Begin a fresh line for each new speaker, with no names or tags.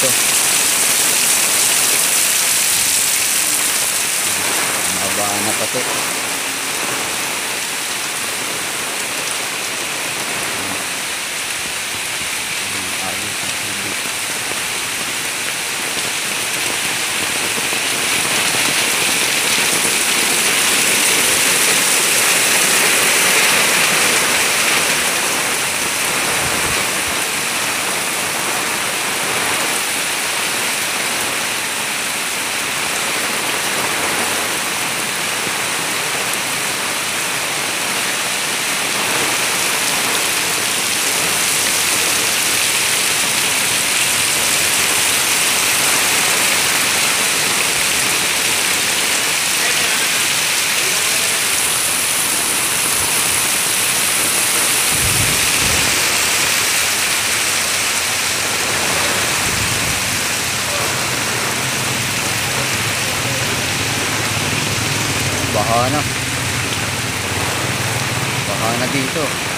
dito. Mahaba na pati. Baha na. Baha na dito.